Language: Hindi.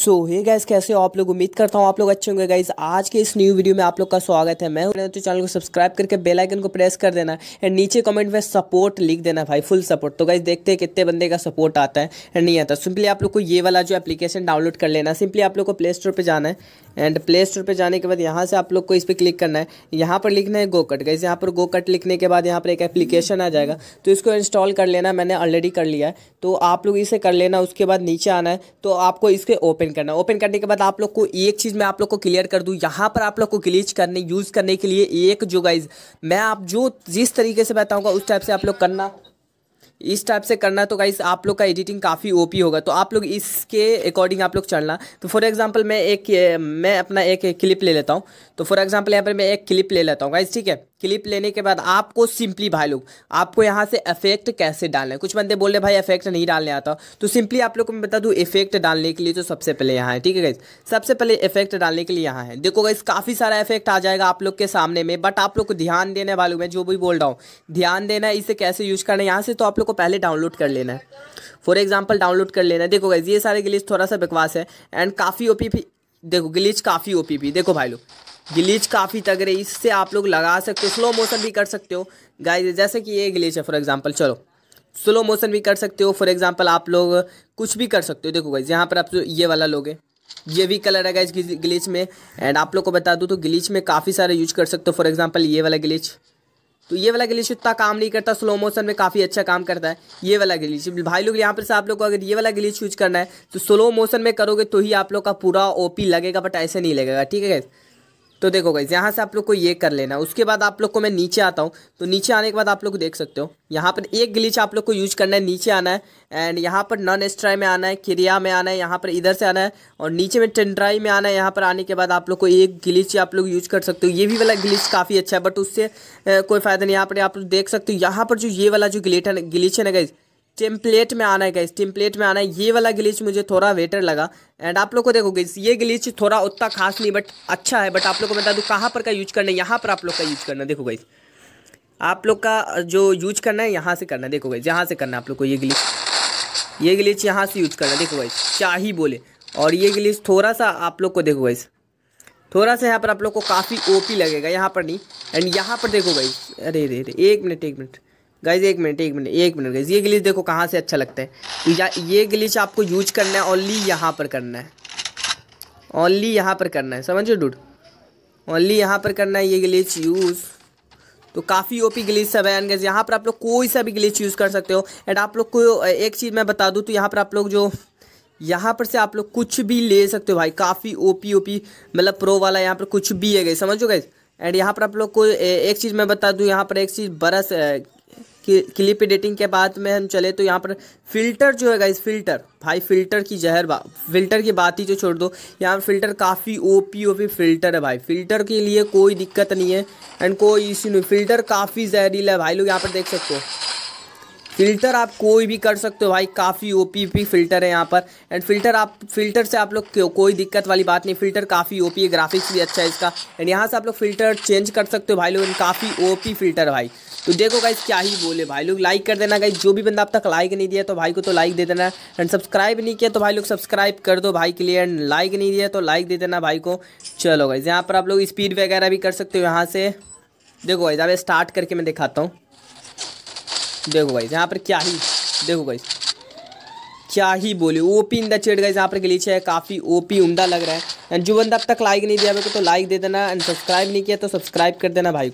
सो हे गाइस कैसे हो? आप लोग उम्मीद करता हूँ आप लोग अच्छे होंगे। गाइस आज के इस न्यू वीडियो में आप लोग का स्वागत है। मैं तो चैनल को सब्सक्राइब करके बेल आइकन को प्रेस कर देना एंड नीचे कमेंट में सपोर्ट लिख देना भाई फुल सपोर्ट तो गाइस देखते हैं कितने बंदे का सपोर्ट आता है एंड नहीं आता। सिंपली आप लोग को ये वाला जो एप्लीकेशन डाउनलोड कर लेना। सिंपली आप लोग को प्ले स्टोर पर जाना है एंड प्ले स्टोर पर जाने के बाद यहाँ से आप लोग को इस पर क्लिक करना है। यहाँ पर लिखना है गोकट गाइस यहाँ पर गोकट लिखने के बाद यहाँ पर एक एप्लीकेशन आ जाएगा। तो इसको इंस्टॉल कर लेना। मैंने ऑलरेडी कर लिया है। तो आप लोग इसे कर लेना, उसके बाद नीचे आना है। तो आपको इसके ओपन करना ओपन करने के बाद आप लोग को एक चीज़ मैं आप लोग को क्लियर कर दूँ, यहाँ पर आप लोग को ग्लिच करने यूज़ करने के लिए एक जो गाइज़ मैं आप जो जिस तरीके से बताऊँगा, उस टाइप से आप लोग करना। इस टाइप से करना तो गाइस आप लोग का एडिटिंग काफ़ी ओपी होगा। तो आप लोग इसके अकॉर्डिंग आप लोग चलना। तो फॉर एग्जांपल मैं एक, मैं अपना एक क्लिप ले लेता हूँ। तो फॉर एग्जांपल यहाँ पर मैं एक क्लिप ले लेता हूँ गाइस ठीक है? क्लिप लेने के बाद आपको सिंपली भाई लोग, आपको यहाँ से इफ़ेक्ट कैसे डालना है? कुछ बंदे बोल रहे भाई इफ़ेक्ट नहीं डालने आता। तो सिंपली आप लोग को मैं बता दूँ इफ़ेक्ट डालने के लिए तो सबसे पहले यहाँ है, ठीक है गाइज़ सबसे पहले इफ़ेक्ट डालने के लिए यहाँ है। देखो गाइज़ काफ़ी सारा इफ़ेक्ट आ जाएगा आप लोग के सामने में बट आप लोग को ध्यान देने वालों मैं, जो भी बोल रहा हूँ, ध्यान देना है, इसे कैसे यूज़ करना है, यहाँ से तो आप लोग को पहले डाउनलोड कर लेना है। फॉर एग्ज़ाम्पल डाउनलोड कर लेना है। देखो गाइज़ ये सारे ग्लिच थोड़ा सा बकवास है एंड काफ़ी ओपी देखो ग्लिच काफ़ी ओपी देखो भाई लोग ग्लिच काफ़ी तगड़े इससे आप लोग लगा सकते हो स्लो मोशन भी कर सकते हो। गाइस जैसे कि ये ग्लिच है फॉर एग्जांपल चलो। स्लो मोशन भी कर सकते हो फॉर एग्जांपल आप लोग कुछ भी कर सकते हो। देखो गाइस यहाँ पर आप ये वाला लोगे, ये भी कलर है गाइस ग्लिच में। एंड आप लोग को बता दूँ तो ग्लिच में काफ़ी सारे यूज़ कर सकते हो फॉर एग्ज़ाम्पल ये वाला ग्लिच तो ये वाला ग्लिच उतना काम नहीं करता स्लो मोशन में काफ़ी अच्छा काम करता है, ये वाला ग्लिच भाई लोग, यहाँ पर से आप लोग को अगर ये वाला ग्लिच यूज़ करना है तो स्लो मोशन में करोगे तो ही आप लोग का पूरा ओपी लगेगा बट ऐसे नहीं लगेगा, ठीक है तो देखो गाइज़ यहाँ से आप लोग को ये कर लेना। उसके बाद आप लोग को मैं नीचे आता हूँ। तो नीचे आने के बाद आप लोग देख सकते हो, यहाँ पर एक ग्लिच आप लोग को यूज़ करना है, नीचे आना है। एंड यहाँ पर नॉन एस्ट्राई में आना है, क्रिया में आना है, यहाँ पर इधर से आना है। और नीचे में टेंड्राई में आना है, यहाँ पर आने के बाद आप लोग को एक ग्लिच आप लोग यूज़ कर सकते हो। ये भी वाला ग्लिच काफ़ी अच्छा है बट उससे कोई फ़ायदा नहीं। यहाँ पर आप लोग देख सकते हो, यहाँ पर जो ये वाला जो ग्लिट है ग्लिच है ना गाइज़ टेम्पलेट में आना है गाइस टेम्पलेट में आना है। ये वाला ग्लिच मुझे थोड़ा वेटर लगा। एंड आप लोग को देखो गाइस ये ग्लिच थोड़ा उतना खास नहीं बट अच्छा है। बट आप लोग को बता दूँ, कहाँ पर का यूज़ करना है? यहाँ पर आप लोग का यूज़ करना देखो गाइस आप लोग का जो यूज़ करना है, यहाँ से करना है। देखो गाइस यहाँ से करना है आप लोग को ये ग्लिच ये ग्लिच यहाँ से यूज़ करना है। देखो गाइस क्या ही बोले। और ये ग्लिच थोड़ा सा आप लोग को देखो गाइस थोड़ा सा यहाँ पर आप लोग को काफ़ी ओपी लगेगा। यहाँ पर नहीं। एंड यहाँ पर देखो गाइस अरे अरे अरे, एक मिनट एक मिनट गाइज़ एक मिनट एक मिनट एक मिनट गाइज़ ये ग्लिच देखो कहाँ से अच्छा लगता है। या ग्लिच आपको यूज़ करना है ओनली यहाँ पर करना है। ओनली यहाँ पर करना है, समझो डूड ओनली यहाँ पर करना है ये ग्लिच यूज़ तो काफ़ी ओपी ग्लिच सब है एंड यहाँ पर आप लोग कोई सा भी ग्लिच यूज़ कर सकते हो। एंड आप लोग को एक चीज़ मैं बता दूँ तो यहाँ पर आप लोग जो, यहाँ पर से आप लोग कुछ भी ले सकते हो भाई। काफ़ी ओपी ओपी मतलब प्रो वाला यहाँ पर कुछ भी है गई समझो गए एंड यहाँ पर आप लोग को एक चीज़ मैं बता दूँ, यहाँ पर एक चीज़ बरस क्लिप एडिटिंग के बाद में हम चले तो यहाँ पर फ़िल्टर जो है गाइस फ़िल्टर भाई फ़िल्टर की जहर बा फ़िल्टर की बात ही जो छोड़ दो। यहाँ पर फ़िल्टर काफ़ी O P O P filter है भाई। फ़िल्टर के लिए कोई दिक्कत नहीं है एंड कोई इश्यू नहीं। फ़िल्टर काफ़ी जहरीला है, भाई लोग यहाँ पर देख सकते हो। फ़िल्टर आप कोई भी कर सकते हो भाई, काफ़ी ओ पी फ़िल्टर है यहाँ पर। एंड फ़िल्टर आप, फ़िल्टर से आप लोग कोई दिक्कत वाली बात नहीं, फ़िल्टर काफ़ी ओ पी है ग्राफिक्स भी अच्छा है इसका। एंड यहाँ से आप लोग फ़िल्टर चेंज कर सकते हो भाई लोग काफ़ी ओ पी फ़िल्टर भाई। तो देखो गाइज़ क्या ही बोले, भाई लोग लाइक कर देना गाइज़ जो भी बंदा अब तक लाइक नहीं दिया तो भाई को तो लाइक दे देना। एंड सब्सक्राइब नहीं किया तो भाई लोग सब्सक्राइब कर दो भाई के लिए एंड लाइक नहीं दिया तो लाइक दे देना भाई को। चलो गाइज़ यहाँ पर आप लोग स्पीड वगैरह भी कर सकते हो यहाँ से। देखो गाइज़ अब स्टार्ट करके मैं दिखाता हूँ। देखो भाई यहाँ पर क्या ही, देखो भाई क्या ही बोले। OP in the chat guys यहाँ पर ग्लिच है, काफ़ी ओपी उमदा लग रहा है। एंड जो बंदा अब तक लाइक नहीं दिया मेरे को तो लाइक दे देना। एंड सब्सक्राइब नहीं किया तो सब्सक्राइब कर देना भाई।